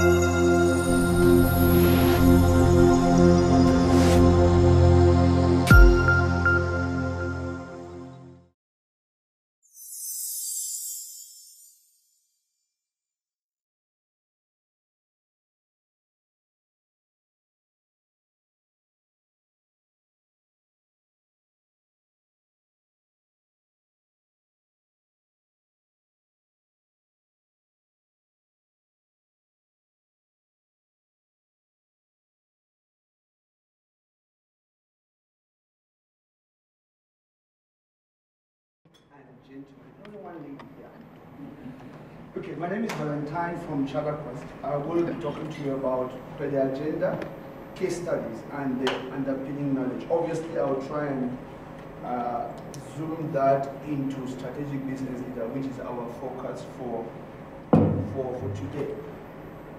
and gentlemen. Here. Okay, my name is Valentine from CharterQuest. I will be talking to you about the agenda, case studies, and the underpinning knowledge. Obviously, I will try and uh, zoom that into strategic business leader, which is our focus for, for, for today.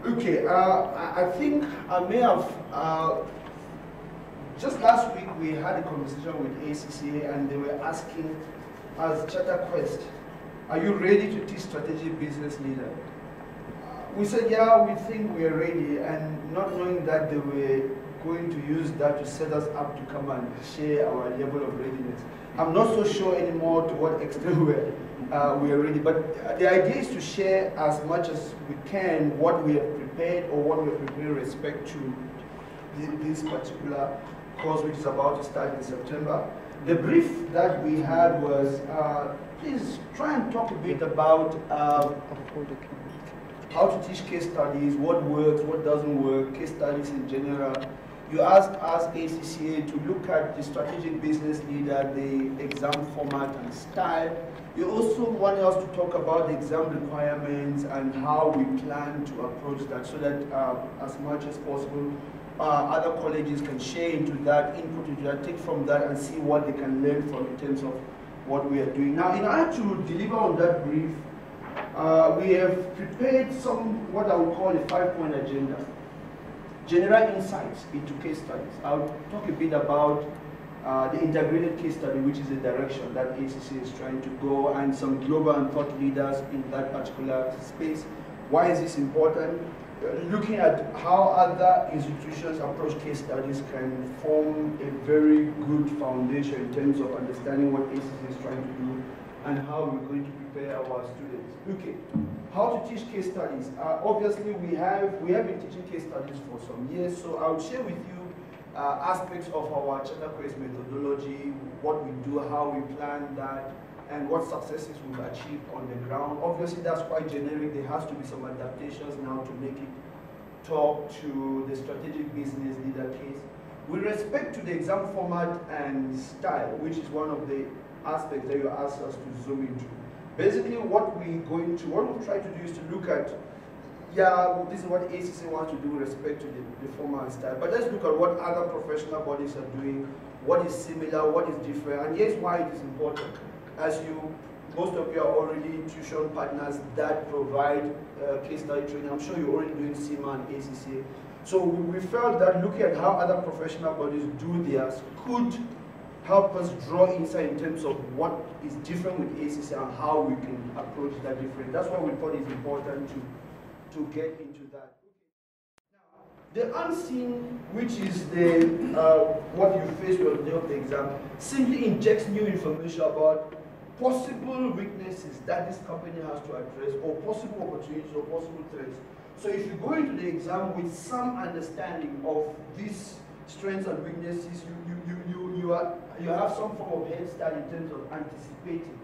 Okay, uh, I think I may have, uh, just last week we had a conversation with ACCA and they were asking as CharterQuest, are you ready to teach strategic business leader? We said, yeah, we think we are ready and not knowing that they were going to use that to set us up to come and share our level of readiness. I'm not so sure anymore to what extent we're, uh, we are ready, but the idea is to share as much as we can what we have prepared or what we have prepared respect to this particular course which is about to start in September. The brief that we had was, uh, please try and talk a bit about uh, how to teach case studies, what works, what doesn't work, case studies in general. You asked us, ACCA, to look at the strategic business leader, the exam format and style. You also wanted us to talk about the exam requirements and how we plan to approach that so that uh, as much as possible uh, other colleges can share into that, input into that, take from that and see what they can learn from in terms of what we are doing. Now, in order to deliver on that brief, uh, we have prepared some, what I would call a five-point agenda. General insights into case studies. I'll talk a bit about uh, the integrated case study, which is the direction that ACC is trying to go, and some global and thought leaders in that particular space. Why is this important? Looking at how other institutions approach case studies can form a very good foundation in terms of understanding what ACC is trying to do and how we're going to prepare our students. Okay, how to teach case studies. Uh, obviously, we have we have been teaching case studies for some years, so I'll share with you uh, aspects of our CharterQuest methodology, what we do, how we plan that, and what successes we've achieved on the ground. Obviously, that's quite generic. There has to be some adaptations now to make it talk to the strategic business leader case. With respect to the exam format and style, which is one of the aspects that you asked us to zoom into. Basically, what we're going to, what we'll try to do is to look at, yeah, this is what ACC wants to do with respect to the, the format and style, but let's look at what other professional bodies are doing, what is similar, what is different, and here's why it is important as you, most of you are already tuition partners that provide uh, case study training. I'm sure you're already doing CIMA and ACCA. So we felt that looking at how other professional bodies do theirs could help us draw insight in terms of what is different with ACC and how we can approach that different. That's why we thought it's important to, to get into that. The unseen, which is the uh, what you face on the day the exam, simply injects new information about possible weaknesses that this company has to address, or possible opportunities, or possible threats. So if you go into the exam with some understanding of these strengths and weaknesses, you, you, you, you, you, are, you have some form of head start in terms of anticipating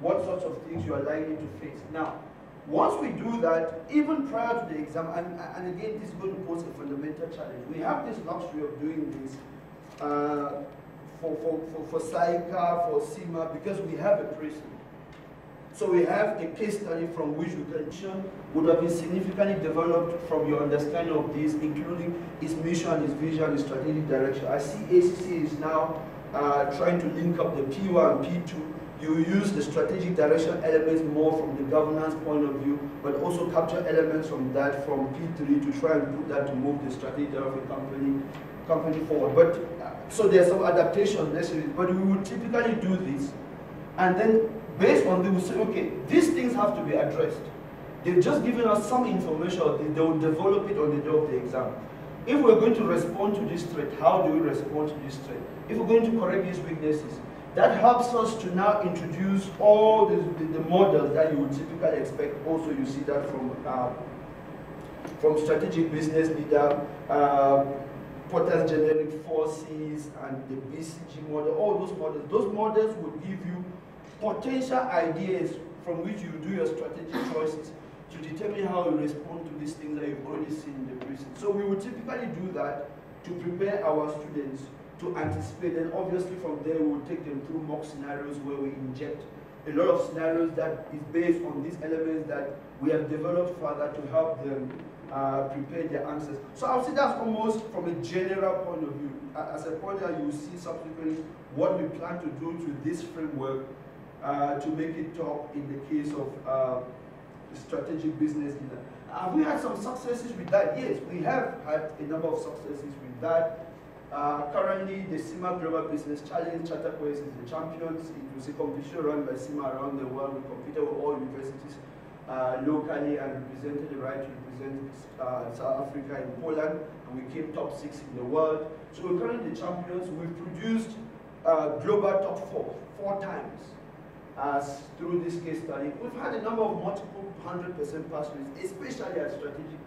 what sorts of things you are likely to face. Now, once we do that, even prior to the exam, and, and again, this is going to pose a fundamental challenge. We have this luxury of doing this uh, for, for, for, for SAICA, for CIMA, because we have a precedent. So we have a case study from which we can would have been significantly developed from your understanding of this, including its mission, its vision, its strategic direction. I see ACC is now uh, trying to link up the P1 and P2. You use the strategic direction elements more from the governance point of view, but also capture elements from that from P3 to try and put that to move the strategy of a company company forward. But so there's some adaptation necessary, but we would typically do this, and then based on this, we say, okay, these things have to be addressed. They've just given us some information, they will develop it on the day of the exam. If we're going to respond to this threat, how do we respond to this threat? If we're going to correct these weaknesses, that helps us to now introduce all the, the, the models that you would typically expect. Also, you see that from uh, from strategic business leader, uh, Porter's generic forces, and the BCG model, all those models. Those models would give you potential ideas from which you do your strategic choices to determine how you respond to these things that you've already seen in the pre-seen. So we would typically do that to prepare our students to anticipate. And obviously from there, we will take them through mock scenarios where we inject a lot of scenarios that is based on these elements that we have developed further to help them uh, prepare their answers. So I'll say that's almost from a general point of view. As a pointer, you see subsequently what we plan to do to this framework uh, to make it top in the case of uh, strategic business leader. Have we had some successes with that? Yes, we have had a number of successes with that. Uh, currently, the CIMA Global Business Challenge CharterQuest is the champions. It was a competition run by CIMA around the world. We competed with all universities uh, locally and represented the right to represent uh, South Africa in Poland, and we came top six in the world. So we're currently the champions. We've produced uh, global top four, four times as through this case study. We've had a number of multiple 100% pass rates, especially at strategic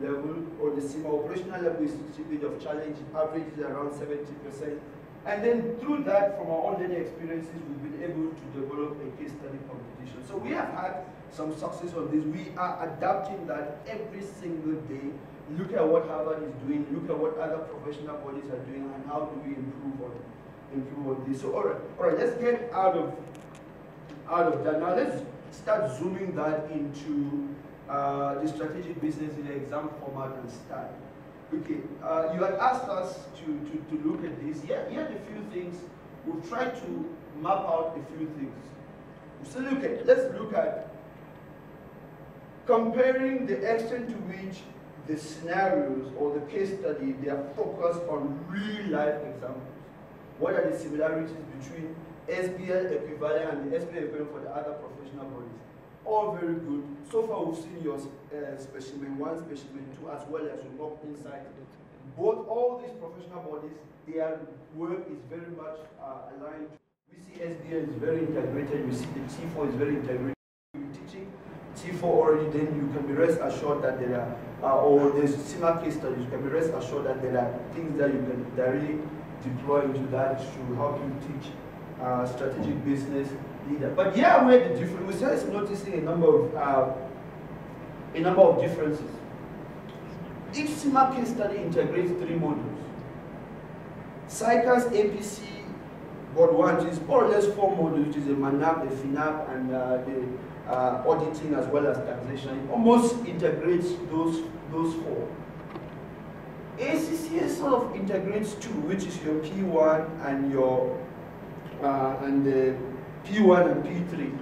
level or the CIMA operational level is bit of challenge, average is around 70%. And then through that, from our learning experiences, we've been able to develop a case study competition. So we have had some success on this. We are adapting that every single day. Look at what Harvard is doing, look at what other professional bodies are doing, and how do we improve on improve on this. So all right, all right, let's get out of out of that. Now let's start zooming that into uh, the strategic business in the exam format and style. Okay, uh, you had asked us to, to, to look at this. Here, here are a few things. We've tried to map out a few things. So look at, let's look at comparing the extent to which the scenarios or the case study, they are focused on real life examples. What are the similarities between SBL equivalent and the SBL equivalent for the other professional bodies? all very good. So far, we've seen your uh, specimen one, specimen two, as well as your mock inside. Both all these professional bodies, their work is very much uh, aligned. We see SBL is very integrated. We see the T4 is very integrated. Teaching T4 already, then you can be rest assured that there are, uh, or there's similar case studies. You can be rest assured that there are things that you can directly deploy into that to help you teach uh, strategic business leader. But yeah, where the difference, we're just noticing a number of uh, a number of differences. Each CIMA case study integrates three modules. SAICA's, APC, board one, which is more or less four modules, which is a MANAP, the FINAP, and uh, the uh, auditing as well as taxation. It almost integrates those, those four. ACCA sort of integrates two, which is your P1 and your uh, and the P1 and P3.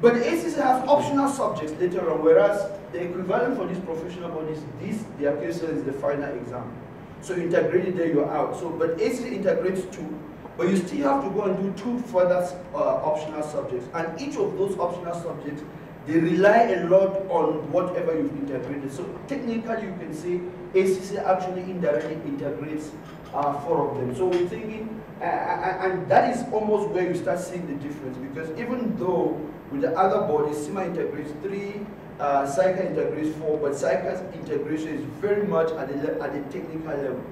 But the ACC has optional subjects later on, whereas the equivalent for these professional bodies, this, their case is the final exam. So integrated there, you're out. So, but ACC integrates two, but you still have to go and do two further uh, optional subjects. And each of those optional subjects, they rely a lot on whatever you've integrated. So technically you can say ACC actually indirectly integrates uh, four of them. So we're thinking uh, and that is almost where you start seeing the difference because even though with the other bodies, CIMA integrates three, uh, integrates four, but SAICA's integration is very much at the, at the technical level.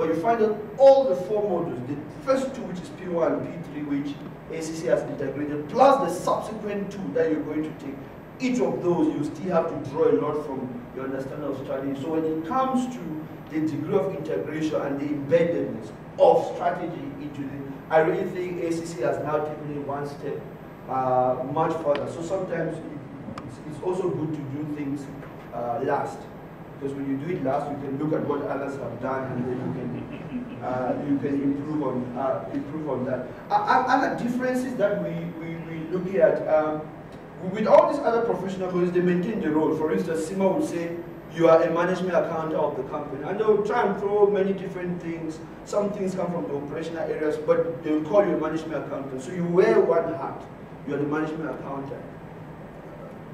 But you find that all the four modules, the first two, which is P1 and P3, which ACC has integrated, plus the subsequent two that you're going to take, each of those you still have to draw a lot from your understanding of strategy. So when it comes to the degree of integration and the embeddedness of strategy into the, I really think ACC has now taken it one step uh, much further. So sometimes it's, also good to do things uh, last. Because when you do it last, you can look at what others have done and then you can, uh, you can improve on, uh, improve on that. other differences that we, we, we look at, um, with all these other professional bodies, they maintain the role. For instance, CIMA would say, you are a management accountant of the company. And they'll try and throw many different things. Some things come from the operational areas, but they'll call you a management accountant. So you wear one hat. You're the management accountant.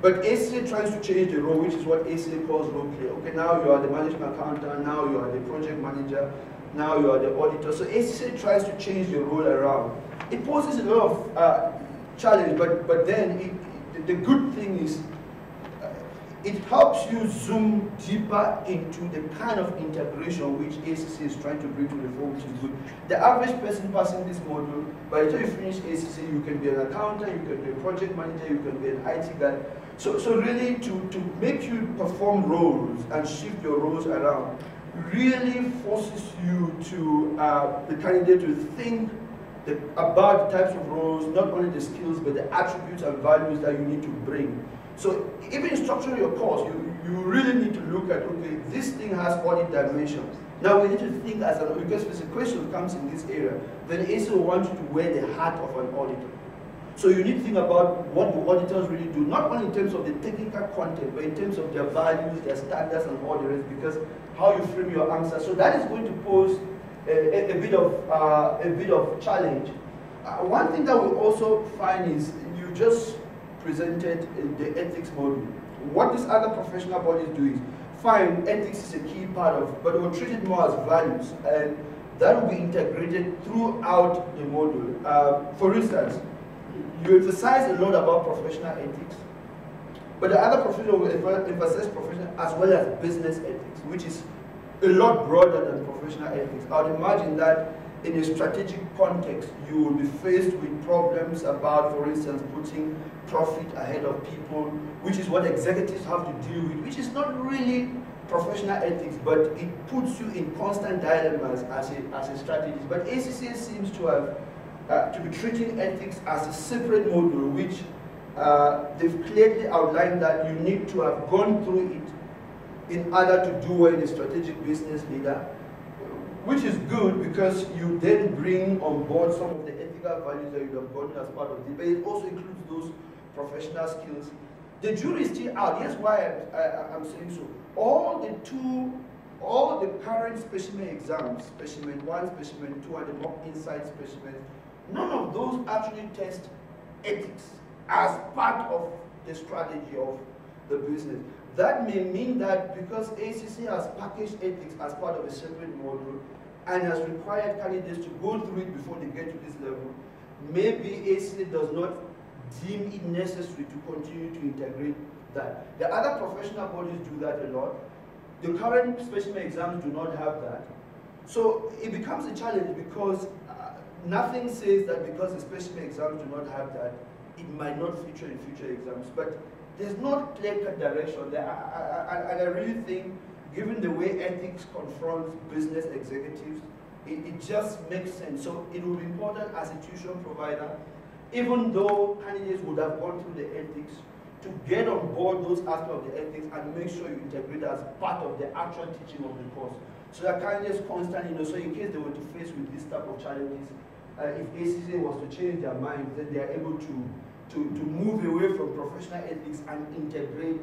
But ACCA tries to change the role, which is what ACCA calls role play. Okay, now you are the management accountant, now you are the project manager, now you are the auditor. So ACCA tries to change the role around. It poses a lot of uh, challenge, but, but then it, the good thing is it helps you zoom deeper into the kind of integration which ACC is trying to bring to the fore, which is good. The average person passing this module, by the time you finish ACC, you can be an accountant, you can be a project manager, you can be an IT guy. So, so really to, to make you perform roles and shift your roles around really forces you to, uh, the candidate to think the, about the types of roles, not only the skills, but the attributes and values that you need to bring so even in structuring your course, you, you really need to look at, okay, this thing has audit dimensions. Now we need to think as an, because question comes in this area, then ACCA will want you to wear the hat of an auditor. So you need to think about what the auditors really do, not only in terms of the technical content, but in terms of their values, their standards, and all the rest, because how you frame your answer. So that is going to pose a, a, a bit of uh, a bit of challenge. Uh, one thing that we also find is you just presented in the ethics module. What these other professional bodies do is, fine, ethics is a key part of, but we'll treat it more as values, and that will be integrated throughout the module. Uh, for instance, you emphasize a lot about professional ethics, but the other professional will emphasize professional as well as business ethics, which is a lot broader than professional ethics. I would imagine that in a strategic context, you will be faced with problems about, for instance, putting profit ahead of people, which is what executives have to deal with, which is not really professional ethics, but it puts you in constant dilemmas as a, as a strategist. But ACCA seems to have uh, to be treating ethics as a separate module, which uh, they've clearly outlined that you need to have gone through it in order to do well in a strategic business leader, which is good because you then bring on board some of the ethical values that you have gotten as part of it, but it also includes those professional skills. The jury is still out. Here's why I, am saying so. All the two, all the current specimen exams, specimen one, specimen two, and the mock inside specimens, none of those actually test ethics as part of the strategy of the business. That may mean that because ACC has packaged ethics as part of a separate module and has required candidates to go through it before they get to this level, maybe ACC does not deem it necessary to continue to integrate that. The other professional bodies do that a lot. The current specimen exams do not have that. So it becomes a challenge because uh, nothing says that because the specimen exams do not have that, it might not feature in future exams. But there's not clear-cut direction there. And I really think, given the way ethics confronts business executives, it, it just makes sense. So it will be important as a tuition provider even though candidates would have gone through the ethics, to get on board those aspects of the ethics and make sure you integrate as part of the actual teaching of the course. So that candidates constantly, you know, so in case they were to face with this type of challenges, if ACCA was to change their mind, then they are able to, to, to move away from professional ethics and integrate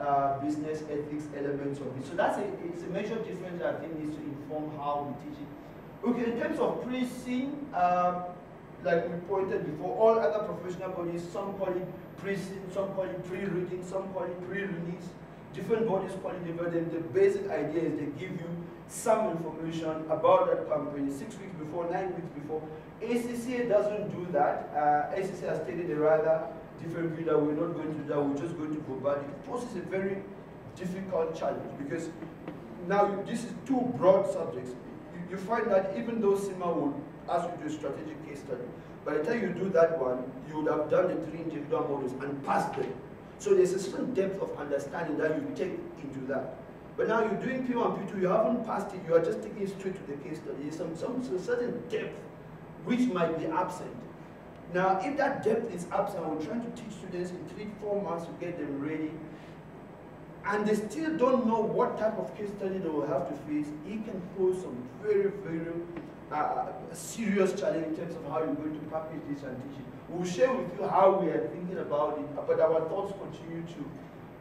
uh, business ethics elements of it. So that's a, it's a major difference that I think needs to inform how we teach it. Okay, in terms of pre-seen, uh, like we pointed before, all other professional bodies, some call it pre-seen, some call it pre-reading, some call it pre-release. Different bodies call it different. The basic idea is they give you some information about that company six weeks before, nine weeks before. ACCA doesn't do that. Uh, ACCA has taken a rather different view that we're not going to do that, we're just going to go back. It poses a very difficult challenge because now this is two broad subjects. You, you find that even though CIMA would ask you to do a strategic case study. By the time you do that one, you would have done the three individual models and passed them. So there's a certain depth of understanding that you take into that. But now you're doing P1, P2, you haven't passed it, you are just taking it straight to the case study. There's some, some, certain depth which might be absent. Now, if that depth is absent, we're trying to teach students in three, four months to get them ready, and they still don't know what type of case study they will have to face, it can pose some very, very uh, serious challenge in terms of how you're going to package this and teach it. We'll share with you how we are thinking about it, but our thoughts continue to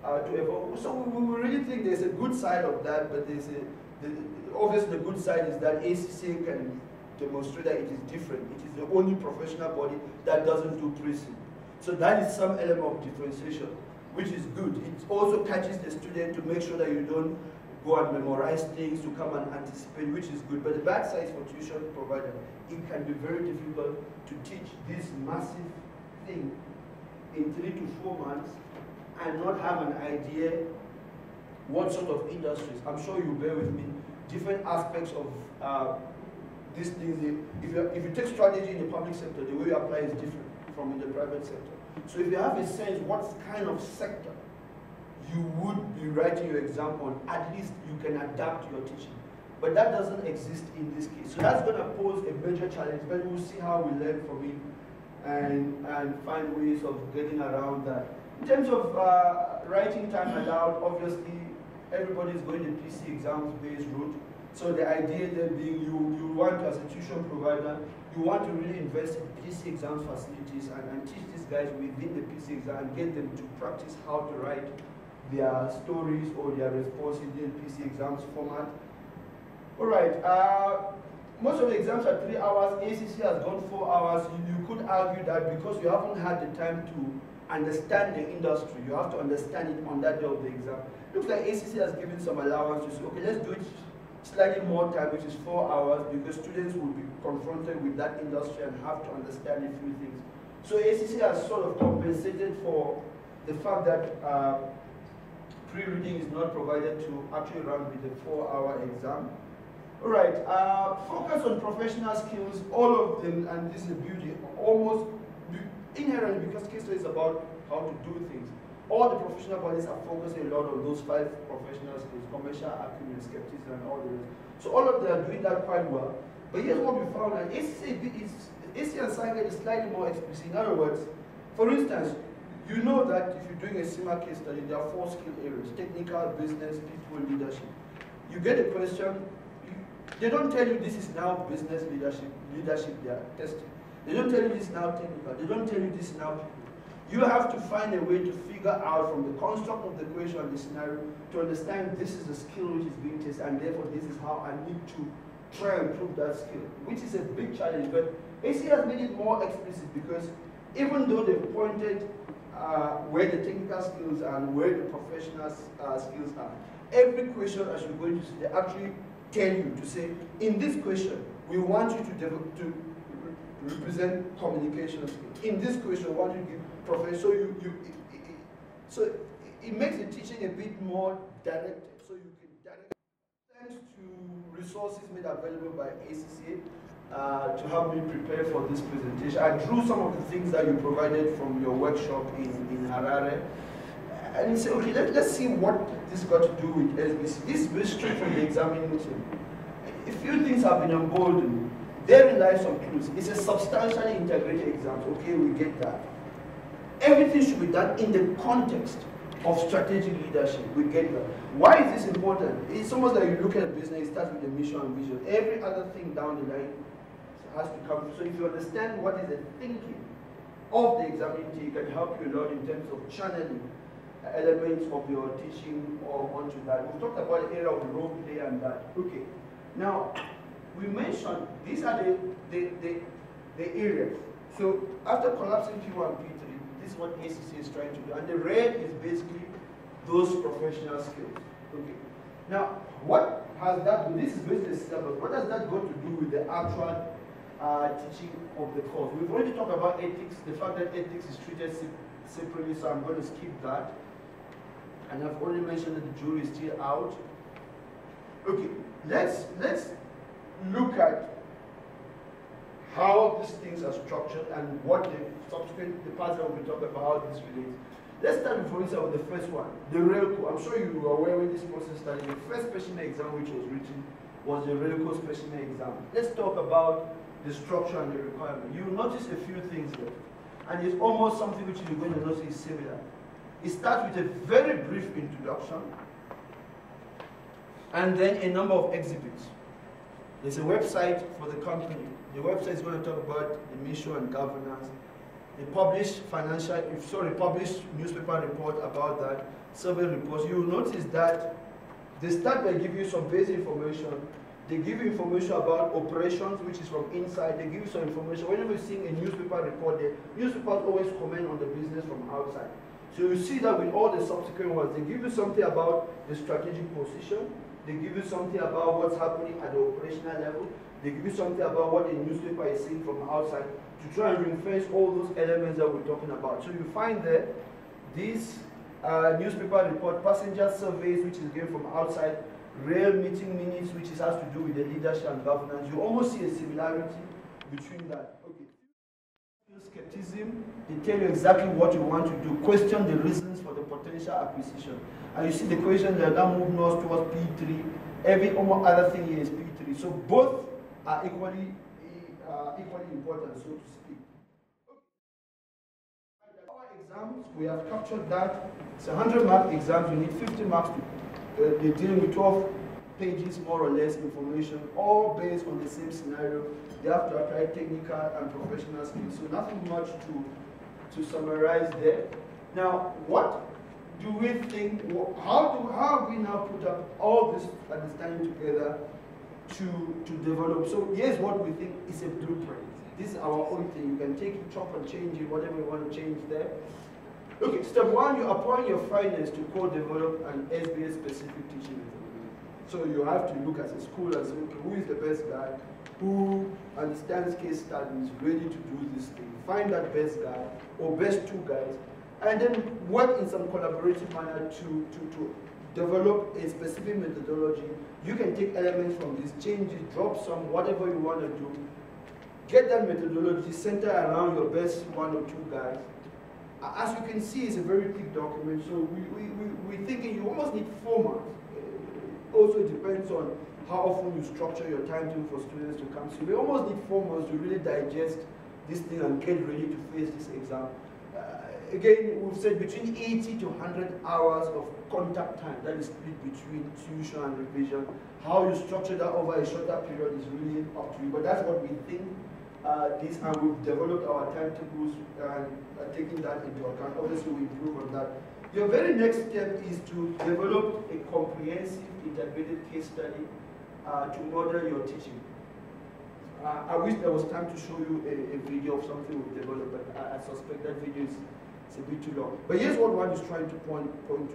uh, to evolve. So we, we, really think there's a good side of that, but there's a the, obviously the good side is that ACCA can demonstrate that it is different. It is the only professional body that doesn't do tracing. So that is some element of differentiation. which is good. It also catches the student to make sure that you don't go and memorize things to come and anticipate, which is good. But the bad side for tuition provider, it can be very difficult to teach this massive thing in three to four months and not have an idea what sort of industries. I'm sure you bear with me. Different aspects of uh, these things. If you, if you take strategy in the public sector, the way you apply is different from in the private sector. So if you have a sense what kind of sector you would be writing your exam on, at least you can adapt your teaching. But that doesn't exist in this case. So that's going to pose a major challenge, but we'll see how we learn from it and, and find ways of getting around that. In terms of uh, writing time allowed, obviously everybody is going the PC exams based route. So the idea there being you, you want as a tuition provider, you want to really invest in PC exam facilities and, and teach these guys within the PC exam and get them to practice how to write their stories or their response in the PC exams format. All right, uh, most of the exams are three hours, ACC has gone four hours. You, you could argue that because you haven't had the time to understand the industry, you have to understand it on that day of the exam. Looks like ACC has given some allowance to say, okay, let's do it slightly more time, which is four hours, because students will be confronted with that industry and have to understand a few things. So ACC has sort of compensated for the fact that uh, pre-reading is not provided to actually run with the four-hour exam. All right, uh, focus on professional skills, all of them, and this is the beauty, almost inherent because case is about how to do things. All the professional bodies are focusing a lot on those five professional skills, commercial acumen, skepticism, and all the rest. So all of them are doing that quite well. But here's what we found, that ACC is, SciGuide is slightly more explicit. In other words, for instance, you know that if you're doing a similar case study, there are four skill areas, technical, business, people, leadership. You get a question, they don't tell you this is now business leadership, leadership they are testing. They don't tell you this is now technical, they don't tell you this is now. You have to find a way to figure out from the construct of the question and the scenario to understand this is the skill which is being tested and therefore this is how I need to try and prove that skill, which is a big challenge. But AC has made it more explicit because even though they've pointed uh, where the technical skills and where the professional uh, skills are, every question as you're going to see, they actually tell you to say, in this question, we want you to, develop, to represent communication skills. In this question, what you give profession. So you, you it, it, so it, it makes the teaching a bit more directed. So you can direct thanks to resources made available by ACCA uh, to help me prepare for this presentation. I drew some of the things that you provided from your workshop in, in Harare. And he said, okay, let, let's see what this got to do with SBL. This is straight from the examining team. A few things have been emboldened. Therein lies some clues. It's a substantially integrated exam. Okay, we get that. Everything should be done in the context of strategic leadership. We get that. Why is this important? It's almost like you look at a business, it starts with the mission and vision. Every other thing down the line has to come. So if you understand what is the thinking of the examinee, it can help you a lot in terms of channeling elements of your teaching or onto that. We've talked about the area of role play and that. Okay. Now, we mentioned these are the, the, the, the areas. So after collapsing P1 P3, this is what ACC is trying to do. And the red is basically those professional skills. Okay. Now, what has that, this is basically syllabus, what does that got to do with the actual uh, teaching of the course. We've already talked about ethics, the fact that ethics is treated separately, so I'm going to skip that. And I've already mentioned that the jury is still out. Okay, let's let's look at how these things are structured and what the subsequent the parts that we'll talk about how this relates. Let's start for instance with the first one, the RELCO. I'm sure you are aware when this process started. The first specimen exam which was written was the RELCO specimen exam. Let's talk about the structure and the requirement. You notice a few things there. And it's almost something which you're going to notice is similar. It starts with a very brief introduction and then a number of exhibits. There's a website for the company. The website is going to talk about the mission and governance. They publish financial, if sorry, publish newspaper report about that, survey reports. You will notice that they start by giving you some basic information they give you information about operations, which is from inside. They give you some information. Whenever you're seeing a newspaper report, the newspapers always comment on the business from outside. So you see that with all the subsequent ones, they give you something about the strategic position, they give you something about what's happening at the operational level, they give you something about what the newspaper is seeing from outside to try and reinforce all those elements that we're talking about. So you find that these uh, newspaper report passenger surveys, which is given from outside, real meeting minutes, which is, has to do with the leadership and governance. You almost see a similarity between that. Skepticism, they tell you exactly what you want to do. Question the reasons for the potential acquisition. And you see the question that now moving us towards P3. Every almost other thing here is P3. So both are equally uh, equally important, so to speak. Our exams, we have captured that. It's a 100 mark exam. You need 50 marks to uh, they're dealing with 12 pages more or less information, all based on the same scenario. They have to apply technical and professional skills. So nothing much to, to summarize there. Now, what do we think, how, do, how we now put up all this understanding together to, to develop? So here's what we think is a blueprint. This is our own thing. You can take it, chop and change it, whatever you want to change there. Okay, step one, you appoint your finance to co-develop an SBL-specific teaching. So you have to look as a school and say, okay, who is the best guy? Who understands case studies, ready to do this thing? Find that best guy or best two guys, and then work in some collaborative manner to, to, to develop a specific methodology. You can take elements from this, change it, drop some, whatever you want to do. Get that methodology, center around your best one or two guys, as you can see, it's a very thick document, so we, we, we, we're thinking you almost need four months. Also it depends on how often you structure your timetable for students to come. So we almost need four months to really digest this thing and get ready to face this exam. Uh, again, we've said between 80 to 100 hours of contact time, that is split between tuition and revision. How you structure that over a shorter period is really up to you, but that's what we think uh, this and we've developed our timetables and uh, taking that into account. Obviously, we improve on that. Your very next step is to develop a comprehensive integrated case study uh, to model your teaching. Uh, I wish there was time to show you a, a video of something we've developed, but I, I suspect that video is a bit too long. But here's what one is trying to point, point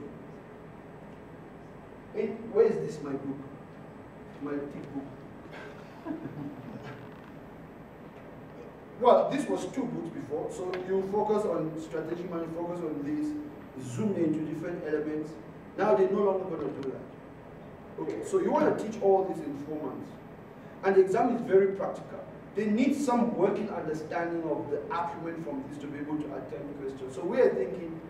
to. In, where is this, my book? My thick book. Well, this was two books before, so you focus on strategic money, focus on this, zoom into different elements. Now they're no longer going to do that. Okay, so you want to teach all this in four months. And the exam is very practical. They need some working understanding of the acumen from this to be able to attempt questions. So we are thinking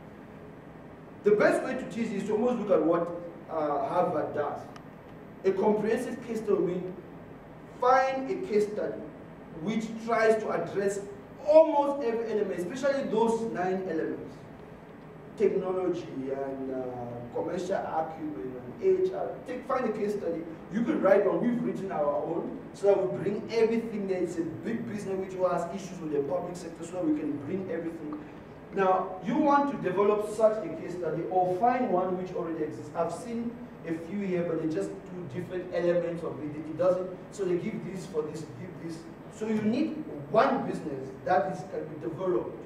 the best way to teach is to almost look at what uh, Harvard does. A comprehensive case study, find a case study which tries to address almost every element, especially those nine elements. Technology and uh, commercial acumen and HR. Take, find a case study. You could write one. We've written our own so that we bring everything there. It's a big business which has issues with the public sector so that we can bring everything. Now, you want to develop such a case study or find one which already exists. I've seen a few here, but they just do different elements of it. It doesn't, so they give this for this, give this so you need one business that is can be developed.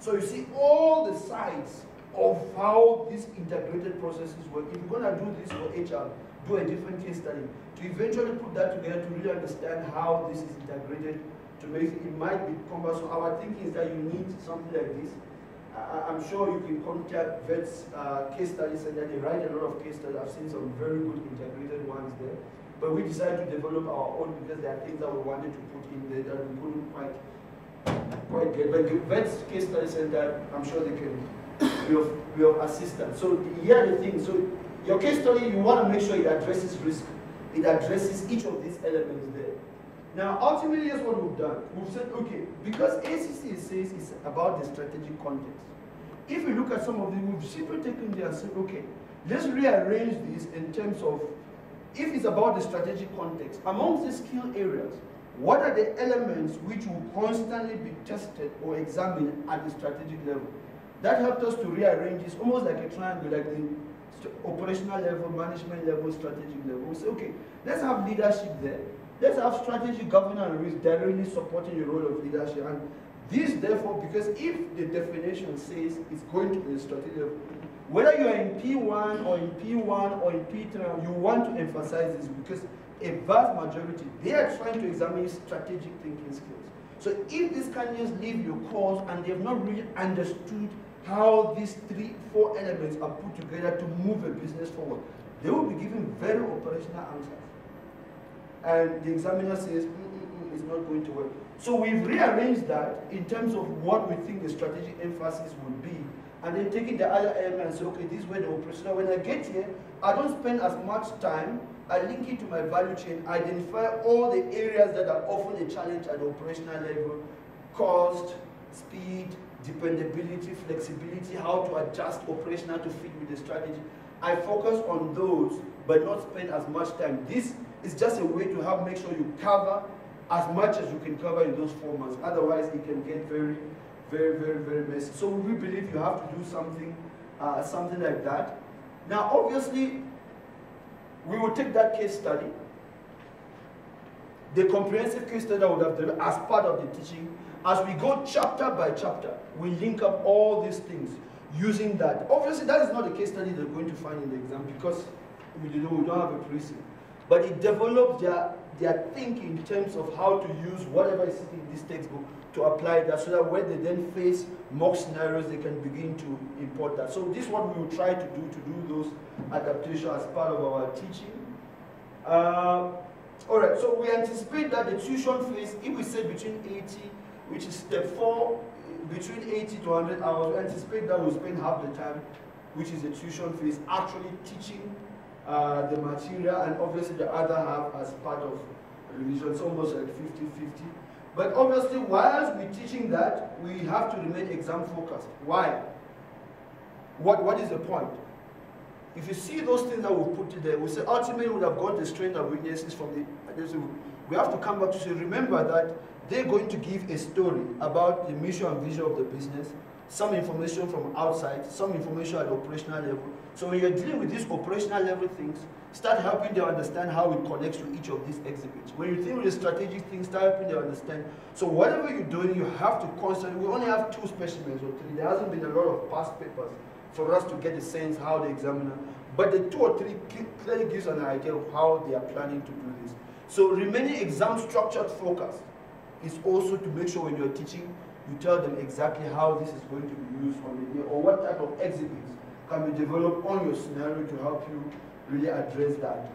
So you see all the sides of how these integrated processes work. If you're going to do this for HR, do a different case study to eventually put that together to really understand how this is integrated. To make it, might be cumbersome. Our thinking is that you need something like this. I, am sure you can contact vets uh, case study center. They write a lot of case studies. I've seen some very good integrated ones there. But we decided to develop our own because there are things that we wanted to put in there that we couldn't quite quite get. But Vets Case Study Center, I'm sure they can of, be assistance. So here are the things. So your case study, you want to make sure it addresses risk. It addresses each of these elements there. Now, ultimately, here's what we've done. We've said, okay, because ACC says it's about the strategic context. If we look at some of them, we've simply taken there and said, okay, let's rearrange this in terms of if it's about the strategic context, amongst the skill areas, what are the elements which will constantly be tested or examined at the strategic level? That helped us to rearrange this almost like a triangle, like the operational level, management level, strategic level. We say, okay, let's have leadership there. Let's have strategy, governance, risk directly supporting the role of leadership. And This, therefore, because if the definition says it's going to be a strategic level, whether you are in P1 or in P1 or in P3, you want to emphasize this because a vast majority, they are trying to examine strategic thinking skills. So if these candidates leave your course and they have not really understood how these three, four elements are put together to move a business forward, they will be given very operational answers. And the examiner says, mm, mm, mm, it's not going to work. So we've rearranged that in terms of what we think the strategic emphasis would be and then taking the other element and say, okay, this is where the operational, when I get here, I don't spend as much time, I link it to my value chain, identify all the areas that are often a challenge at the operational level, cost, speed, dependability, flexibility, how to adjust operational to fit with the strategy. I focus on those, but not spend as much time. This is just a way to help make sure you cover as much as you can cover in those four months. Otherwise, it can get very very, very, very messy. So we believe you have to do something, uh, something like that. Now, obviously, we will take that case study, the comprehensive case study I would have done as part of the teaching. As we go chapter by chapter, we link up all these things using that. Obviously, that is not the case study they're going to find in the exam because we don't, we don't have a pre-seen. But it develops their, their thinking in terms of how to use whatever is in this textbook to apply that so that when they then face mock scenarios, they can begin to import that. So this is what we will try to do, to do those adaptations as part of our teaching. Uh, all right, so we anticipate that the tuition phase, if we say between 80, which is step four, between 80 to 100 hours, we anticipate that we'll spend half the time, which is the tuition phase, actually teaching uh, the material, and obviously the other half as part of revision. It's almost like 50-50. But obviously, whilst we're teaching that, we have to remain exam focused. Why? What, what is the point? If you see those things that we've put there, we say ultimately we have got the strength of witnesses from the. We have to come back to say, remember that they're going to give a story about the mission and vision of the business, some information from outside, some information at the operational level. So when you're dealing with these operational level things, start helping them understand how it connects to each of these exhibits. When you think with the strategic things, start helping them understand. So whatever you're doing, you have to constantly, we only have two specimens or three. There hasn't been a lot of past papers for us to get a sense how the examiner, but the two or three clearly gives an idea of how they are planning to do this. So remaining exam structured focus is also to make sure when you're teaching, you tell them exactly how this is going to be used on the day or what type of exhibits can be developed on your scenario to help you really address that.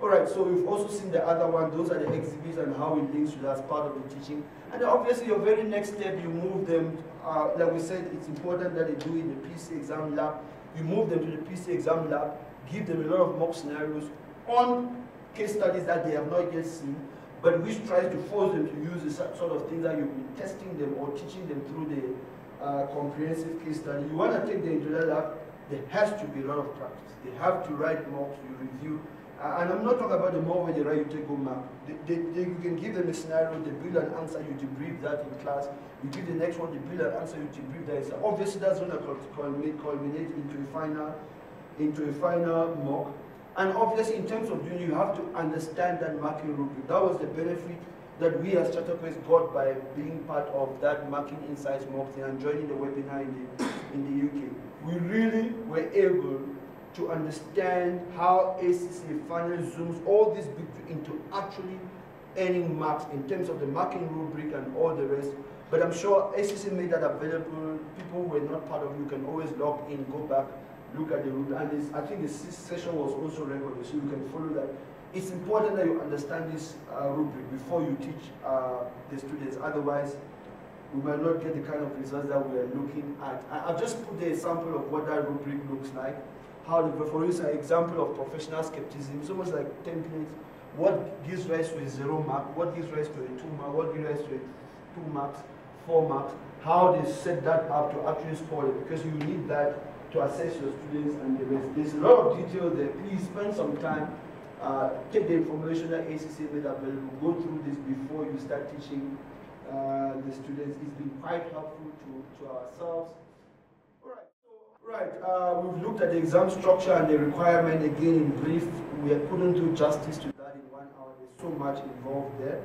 All right, so we've also seen the other one. Those are the exhibits and how it links to that as part of the teaching. And obviously your very next step, you move them, uh, like we said, it's important that they do in the PC exam lab. You move them to the PC exam lab, give them a lot of mock scenarios on case studies that they have not yet seen, but which tries to force them to use the sort of things that you've been testing them or teaching them through the uh, comprehensive case study. You want to take them into that lab, there has to be a lot of practice. They have to write mocks, you review. Uh, and I'm not talking about the mock where they write, you take home mark. They, they, they, you can give them a scenario, they build an answer, you debrief that in class. You give the next one, they build an answer, you debrief that. Obviously, that's going to culminate into a final, into a final mock. And obviously, in terms of doing, you have to understand that marking rubric. That was the benefit that we as CharterQuest got by being part of that marking insights mock thing and joining the webinar in the, in the UK we really were able to understand how ACC finally zooms all this big into actually earning marks in terms of the marking rubric and all the rest. But I'm sure ACC made that available. People who were not part of you can always log in, go back, look at the rubric. And I think the session was also recorded, so you can follow that. It's important that you understand this uh, rubric before you teach uh, the students. Otherwise, we might not get the kind of results that we are looking at. I, have just put the example of what that rubric looks like. How, the, for instance, an example of professional skepticism. It's almost like templates. What gives rise to a zero mark? What gives rise to a two mark? What gives rise to a two marks, four marks? How they set that up to actually score it? Because you need that to assess your students and the rest. There's a lot of detail there. Please spend some time uh, take the information that ACC made available, go through this before you start teaching uh, the students. It's been quite helpful to, to ourselves. All right, so, right. Uh, we've looked at the exam structure and the requirement again in brief. We couldn't do justice to that in one hour. There's so much involved there.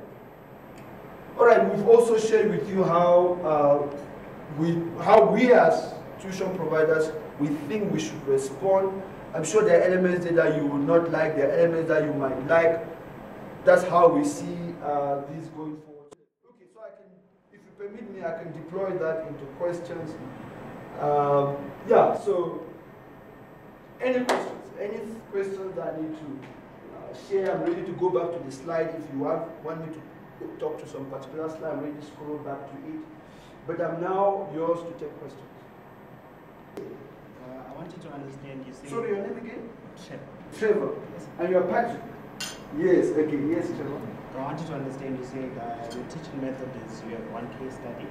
All right, we've also shared with you how uh, we, how we as tuition providers, we think we should respond. I'm sure there are elements there that you will not like, there are elements that you might like. That's how we see uh, this going forward. Okay, so I can, if you permit me, I can deploy that into questions. Um, yeah, so any questions? Any questions that I need to uh, share? I'm ready to go back to the slide if you have, want me to talk to some particular slide, I'm ready to scroll back to it. But I'm now yours to take questions. I wanted to understand, you say... Sorry, your name again? Trevor. Trevor. Yes. And you're Patrick? Yes, okay, yes, Trevor. I wanted to understand, you said uh, your teaching method is you have one case study,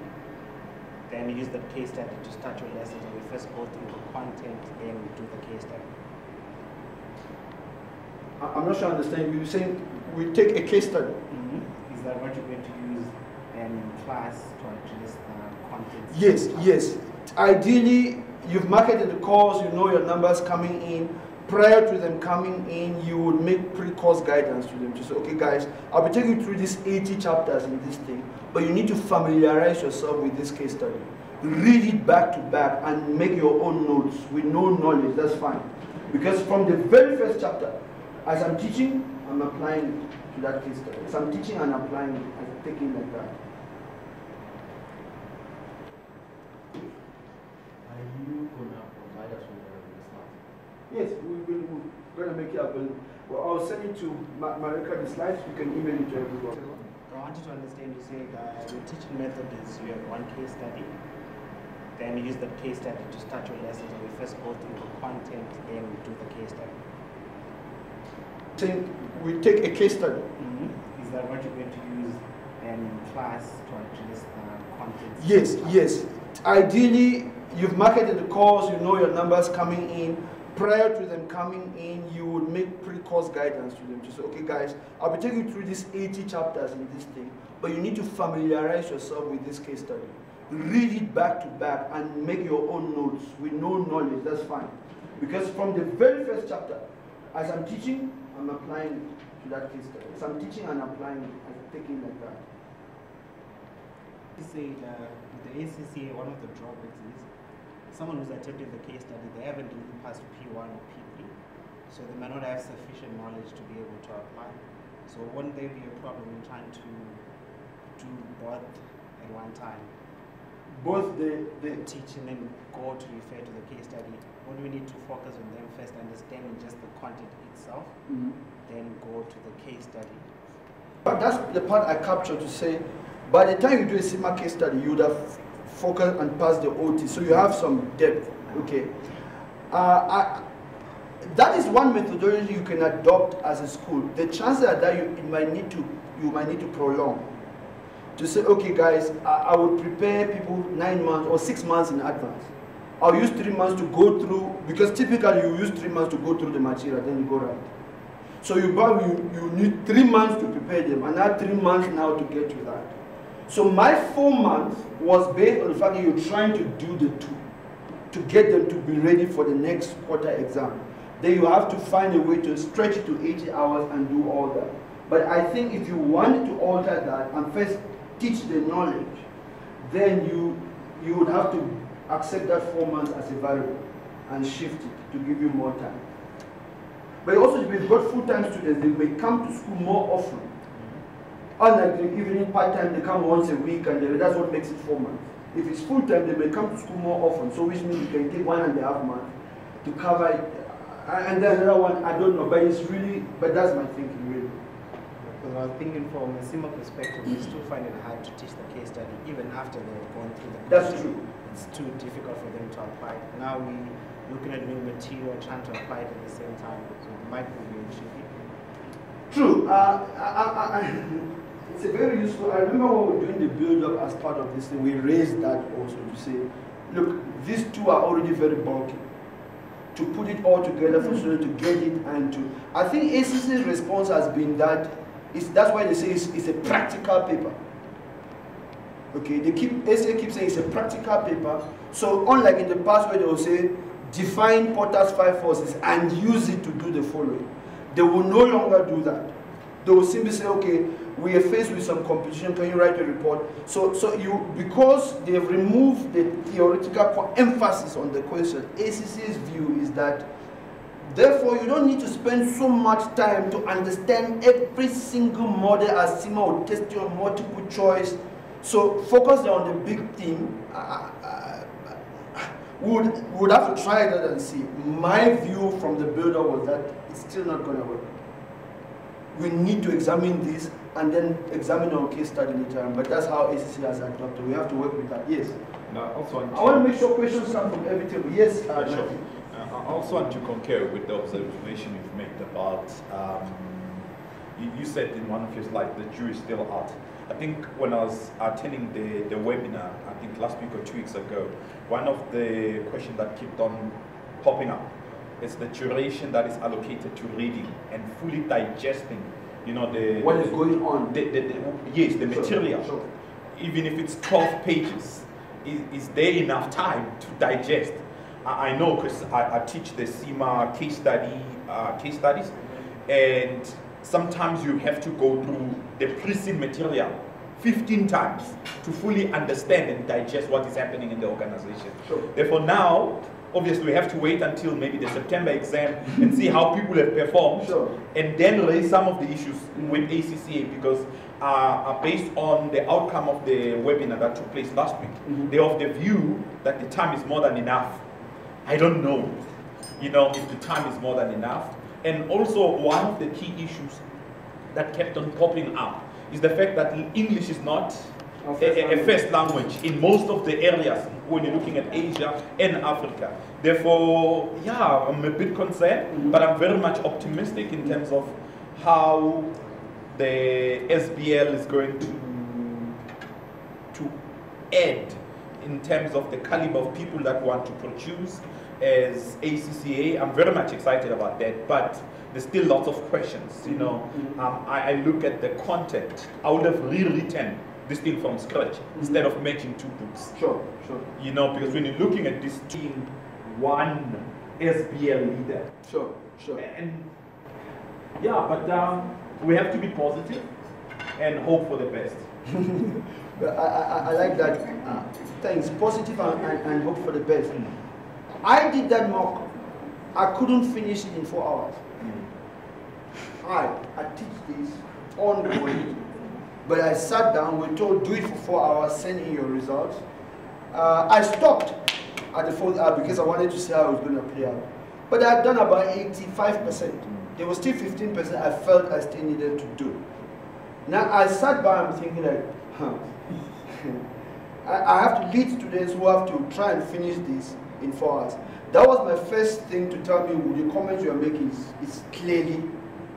then you use that case study to start your lessons, and we first go through the content, then we do the case study. I'm not sure I understand. You're saying we take a case study. Is that what you're going to use then in class to address the content? Yes, yes. Ideally, you've marketed the course, you know your numbers coming in. Prior to them coming in, you would make pre-course guidance to them to say, okay guys, I'll be taking you through these 80 chapters in this thing, but you need to familiarize yourself with this case study. Read it back to back and make your own notes with no knowledge, that's fine. Because from the very first chapter, as I'm teaching, I'm applying it to that case study. As I'm teaching and applying it, I'm taking like that. Are you gonna provide us with the slides? Yes, we will, we're gonna make it available. Well, I'll send it to Ma- Marika, the slides, you can email it to everyone. I wanted to understand, you said uh, your teaching method is you have one case study, then you use that case study to start your lessons, and we first go through the content, then we do the case study. Saying we take a case study. Is that what you're going to use then in class to address the content? Yes, yes. Ideally, you've marketed the course, you know your numbers coming in. Prior to them coming in, you would make pre-course guidance to them to say, okay guys, I'll be taking you through these 80 chapters in this thing, but you need to familiarize yourself with this case study. Read it back to back and make your own notes with no knowledge, that's fine. Because from the very first chapter, as I'm teaching, I'm applying it to that case study. As I'm teaching and applying it, I'm taking like that. You said uh, the ACCA, one of the drawbacks is someone who's attempted the case study, they haven't really passed P1 or P3, so they may not have sufficient knowledge to be able to apply. So wouldn't there be a problem in trying to do both at one time? Both the, the Teach and then go to refer to the case study. What do we need to focus on them first, understanding just the content itself, mm-hmm. then go to the case study? But that's the part I captured to say, by the time you do a CIMA case study, you would have focused and pass the OT, so you have some depth, okay? Uh, I, that is one methodology you can adopt as a school. The chances are that you might need to you might need to prolong. To say, okay, guys, I, I would prepare people nine months or six months in advance. I'll use three months to go through because typically you use three months to go through the material, then you go right. So you you, you need three months to prepare them, and now three months now to get to that. So my four months was based on the fact that you're trying to do the two, to get them to be ready for the next quarter exam. Then you have to find a way to stretch it to 80 hours and do all that. But I think if you want to alter that and first teach the knowledge, then you you would have to accept that four months as a variable and shift it to give you more time. But also, if you've got full-time students, they may come to school more often. Unlike the evening part-time, they come once a week, and they, that's what makes it four months. If it's full-time, they may come to school more often, so which means you can take one and a half months to cover it. And then another one, I don't know, but it's really, but that's my thinking, really. Because I was thinking from a similar perspective, we still find it hard to teach the case study even after they've gone through the That's true. It's too difficult for them to apply. Now we looking at new material, trying to apply it at the same time. So it might be where it should be. True. Uh, I, I, I, it's a very useful. I remember when we were doing the build-up as part of this thing, we raised that also to say, look, these two are already very bulky. To put it all together for students to get it and to, I think ACC's response has been that, it's, that's why they say it's, it's a practical paper. Okay, they keep ACA keeps saying it's a practical paper. So unlike in the past where they will say define Porter's five forces and use it to do the following, they will no longer do that. They will simply say, okay, we are faced with some competition, can you write a report? So, so you, because they've removed the theoretical emphasis on the question, ACC's view is that Therefore, you don't need to spend so much time to understand every single model as CIMA would test your multiple choice. So focus on the big theme. Uh, uh, would, would have to try that and see. My view from the builder was that it's still not going to work. We need to examine this and then examine our case study later on. But that's how ACC has adopted. We have to work with that. Yes. Now, also I want to make sure questions come from every table. Yes. Uh, Yeah, sure. Uh, I also want to concur with the observation you've made about, um, you, you said in one of your slides, the jury is still out. I think when I was attending the, the webinar, I think last week or two weeks ago, one of the questions that kept on popping up is the duration that is allocated to reading and fully digesting, you know, the... What is going on? the, the, the, yes, the material. sure. Even if it's 12 pages, is, is there enough time to digest? I, I know because I, I teach the CIMA case study, uh, case studies, and sometimes you have to go through the pre-seen material 15 times to fully understand and digest what is happening in the organization. Sure. Therefore now, obviously we have to wait until maybe the September exam and see how people have performed Sure. and then raise some of the issues with ACCA because uh, uh, based on the outcome of the webinar that took place last week, Mhm. They have the view that the time is more than enough. I don't know, you know, if the time is more than enough. And also one of the key issues that kept on popping up is the fact that English is not a, first a- first language in most of the areas when you're looking at Asia and Africa. Therefore, yeah, I'm a bit concerned, Mhm. but I'm very much optimistic in terms of how the SBL is going to to add in terms of the caliber of people that want to produce as ACCA. I'm very much excited about that, but there's still lots of questions. You know, Mhm. um, I, I look at the content. I would have rewritten this thing from scratch instead of matching two books. Sure, sure, You know, because when you're looking at this team, one SBL leader, sure, sure. and yeah, but um, we have to be positive and hope for the best. I, I, I like that. Uh, thanks. Positive and, and, and hope for the best. I did that mock. I couldn't finish it in four hours. I, I teach this on ongoing. But I sat down, we told do it for four hours, send in your results. Uh, I stopped at the fourth hour because I wanted to see how it was going to play out. But I had done about 85%. There was still 15% I felt I still needed to do. Now I sat by and thinking like, huh. I, I have to lead students who have to try and finish this in four hours. That was my first thing to tell me the comments you are making is, is clearly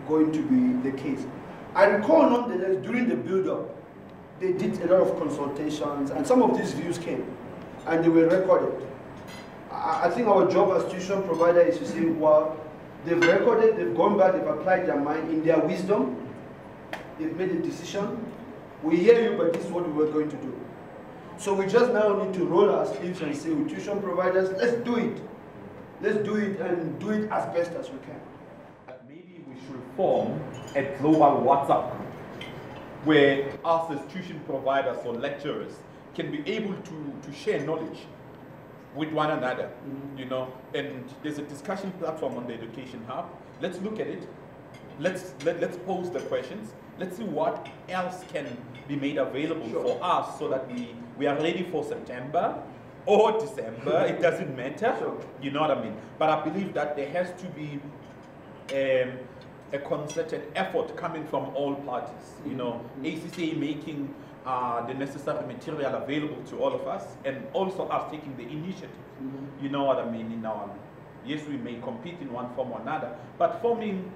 going to be the case. I recall nonetheless during the build-up, they did a lot of consultations and some of these views came and they were recorded. I, I think our job as tuition provider is to say, well, they've recorded, they've gone back, they've applied their mind in their wisdom, they've made a decision. We hear you, but this is what we were going to do. So we just now need to roll our sleeves and say, with tuition providers, let's do it. Let's do it and do it as best as we can. Maybe we should form a global WhatsApp where us as tuition providers or lecturers can be able to, to share knowledge with one another, Mhm. you know. And there's a discussion platform on the Education Hub. Let's look at it. Let's let, let's pose the questions. Let's see what else can be made available Sure. for us so that we, we are ready for September or December. it doesn't matter. Sure. You know what I mean? But I believe that there has to be um, a concerted effort coming from all parties. You know, ACCA making uh, the necessary material available to all of us, and also us taking the initiative. You know what I mean? In our yes, we may compete in one form or another, but forming,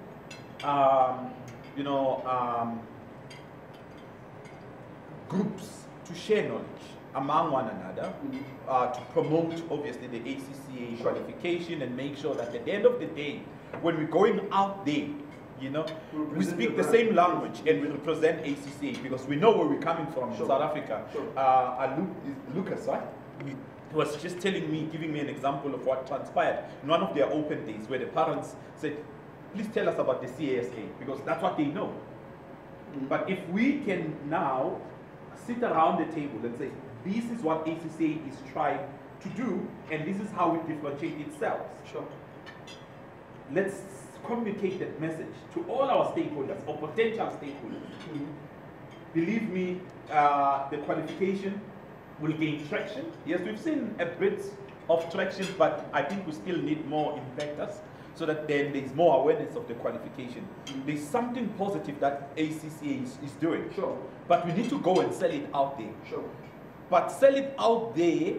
um, you know, um, groups to share knowledge among one another, Mhm. uh, to promote obviously the ACCA qualification and make sure that at the end of the day, when we're going out there, you know, We we speak the the same language and we represent ACCA because we know where we're coming from Sure. in South Africa. Sure. Uh, uh, Lucas, right? He was just telling me, giving me an example of what transpired in one of their open days where the parents said, please tell us about the CASA because that's what they know. But if we can now sit around the table and say, this is what ACCA is trying to do, and this is how it differentiates itself. Sure. Let's communicate that message to all our stakeholders or potential stakeholders. Believe me, uh, the qualification will gain traction. Yes, we've seen a bit of traction, but I think we still need more impactors so that then there's more awareness of the qualification. There's something positive that ACCA is, is doing, Sure. but we need to go and sell it out there. Sure. But sell it out there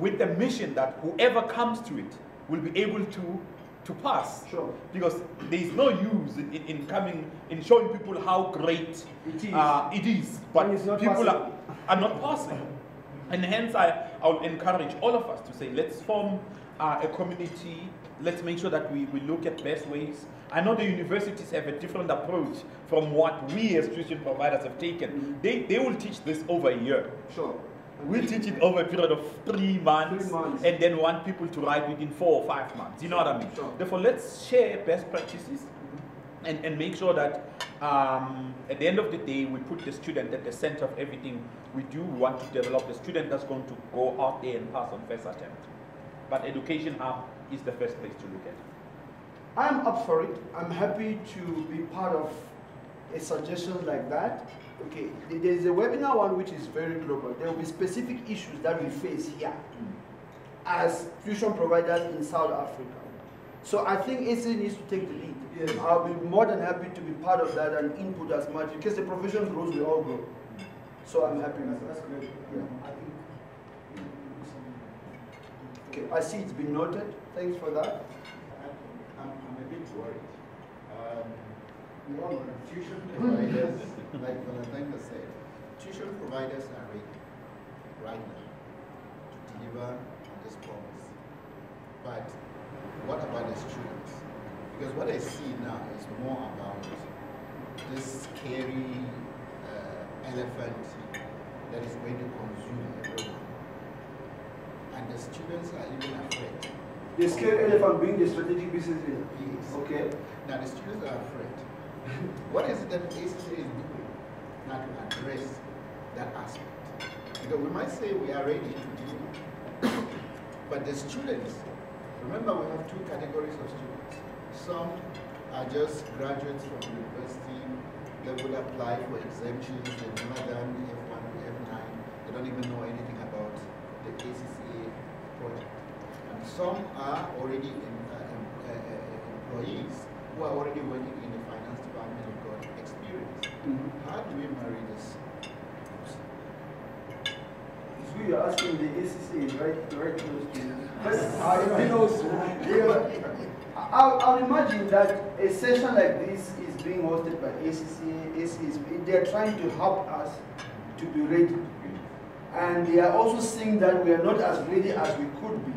with the mission that whoever comes to it will be able to to pass. Sure. Because there is no use in, in, in coming in showing people how great It is. Uh, it is, but And it's not people are, passing. are not passing. And hence, I, I would encourage all of us to say, let's form uh, a community. Let's make sure that we, we look at best ways. I know the universities have a different approach from what we as tuition providers have taken. Mhm. They, they will teach this over a year. Sure. We teach it over a period of three months, Three months. and then want people to write within four or five months. You know what I mean? Sure. Therefore, let's share best practices and, and make sure that um, at the end of the day, we put the student at the center of everything we do. We want to develop the student that's going to go out there and pass on first attempt. But Education Hub is the first place to look at. I'm up for it. I'm happy to be part of a suggestion like that. Okay, there's a webinar one which is very global. There will be specific issues that we face here as tuition providers in South Africa. So I think AC needs to take the lead. Yes. I'll be more than happy to be part of that and input as much. In case the profession grows, we all grow. So I'm happy with that. That's great. Yeah. Okay, I see it's been noted. Thanks for that. I'm, I'm a bit worried. Um, know tuition providers, like Valentine has said, tuition providers are ready right now to deliver on this promise. But what about the students? Because what I see now is more about this scary uh, elephant that is going to consume everyone. And the students are even afraid. The scary elephant being the strategic business leader. Yes. Okay. Now the students are afraid. What is it that ACCA is doing now to address that aspect? Because we might say we are ready to do but the students, remember we have two categories of students. Some are just graduates from university, they would apply for exemptions, they've never done F1 to F9, they don't even know anything about the ACCA project. And some are already in, uh, uh, uh, employees who are already working in the finance department and got experience. How do we? So you're asking the ACC right, right close to you. I'll, I'll imagine that a session like this is being hosted by ACC, ACC, they're trying to help us to be ready. And they are also seeing that we are not as ready as we could be.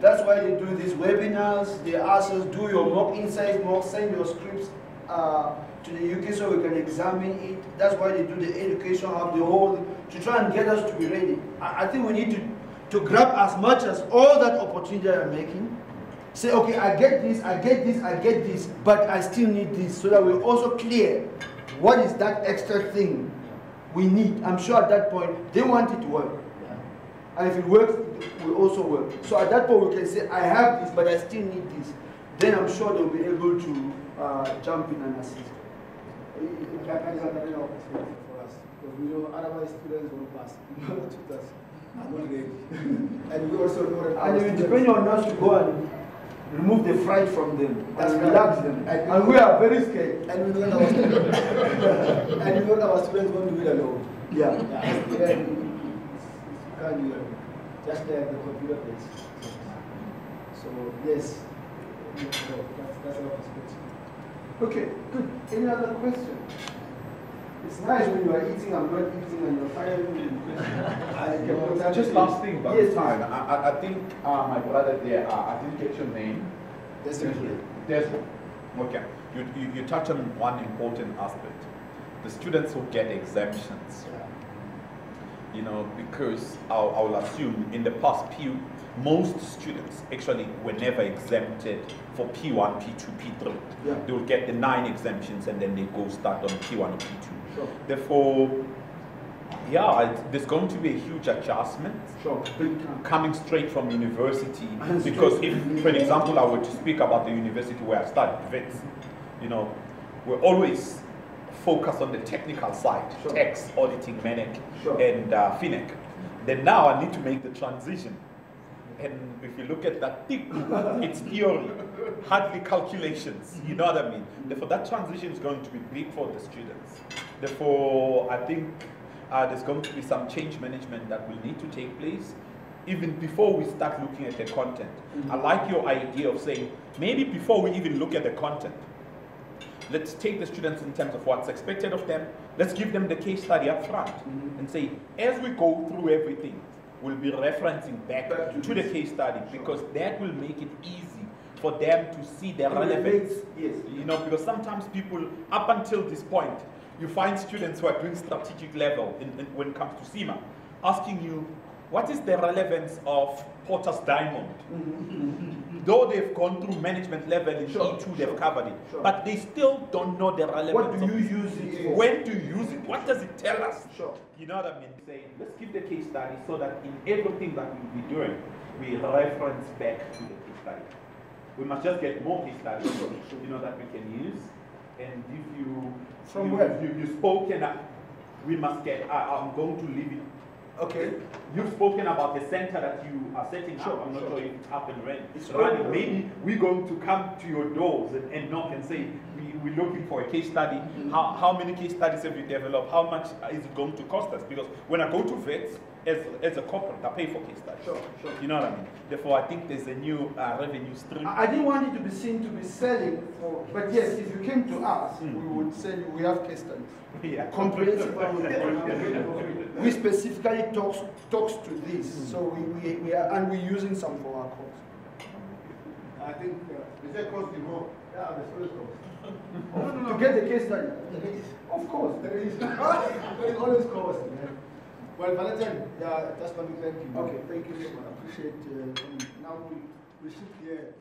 That's why they do these webinars. They ask us, do your mock insights, mock, send your scripts uh, to the UK so we can examine it. That's why they do the education hub, the whole, to try and get us to be ready. I, I think we need to, to grab as much as all that opportunity I'm making. Say, okay, I get this, I get this, I get this, but I still need this, so that we're also clear what is that extra thing we need. I'm sure at that point, they want it to work. And if it works, it will also work. So at that point, we can say, I have this, but I still need this. Then I'm sure they'll be able to uh, jump in and assist. It, That that is another opportunity for us, because we know otherwise students won't pass. Tutors are not ready. And we also know that. And it will depend on us to go and remove the fright from them That's and right. relax them. And- And we are very scared. And we know our students, and we know our students won't do it alone. Yeah. Yeah, you can't do it. Just like the computer plays. So yes, that's, that's our perspective. Okay, good. Any other question? It's nice when you are eating, I'm not eating, and you're firing me questions. I get no Just to last thing about yes, time. I. I, I think uh, my brother there, uh, I didn't get your name. Definitely. Desmond. Okay. You, you, you touch on one important aspect. The students who get exemptions. You know, because I'll, I'll assume in the past few most students actually were never exempted for P1, P2, P3. Yeah. They will get the nine exemptions and then they go start on P1 or P2. Sure. Therefore, yeah, it, there's going to be a huge adjustment Sure, coming straight from university because if for an example i were to speak about the university where i studied Wits you know we're always focused on the technical side Sure. tax auditing MENEC, Sure. and uh, finec then now i need to make the transition and if you look at that book, it's theory hardly calculations you know what i mean therefore that transition is going to be big for the students therefore i think uh, there's going to be some change management that will need to take place even before we start looking at the content. I like your idea of saying maybe before we even look at the content, let's take the students in terms of what's expected of them. Let's give them the case study up front Mhm. and say, as we go through everything, we'll be referencing back, Back to to, the case study because that will make it easy for them to see the relevance. Yes. You know, because sometimes people, up until this point, you find students who are doing strategic level in, in- when it comes to CIMA, asking you, what is the relevance of Porter's Diamond? Mm-hmm. Though they've gone through management level in Sure, E2, they've sure, covered it. sure. But they still don't know the relevance of What do you it. use it for? When do you use it? What does it tell us? Sure. You know what I mean? Saying, let's give the case study so that in everything that we'll be doing, we reference back to the case study. We must just get more case studies, you know, that we can use. And if you, From you, where? You, you spoken, we must get, I, I'm going to leave it. Okay. You've spoken about the center that you are setting Sure, up. I'm not sure. if it's up and running. It's running. Maybe we're going to come to your doors and, and knock and say, we, we're looking for a case study. Mm-hmm. How, how many case studies have you developed? How much is it going to cost us? Because when I go to Wits, as, as a corporate, I pay for case studies. Sure, sure. You know what I mean? Therefore, I think there's a new uh, revenue stream. I I didn't want it to be seen to be selling for, but yes, if you came to us, Mm. we would say we have case studies. yeah. Comprehensive. we specifically talks talks to this, so we, we, we are and we're using some for our course. I think, uh, Is that cost more? yeah, there's always cost. To get the case study, of course. there is, there is always cost, man. Well, Valentine, yeah, that's to thank you. Okay, thank you so much. I appreciate. Uh, now we we sit here.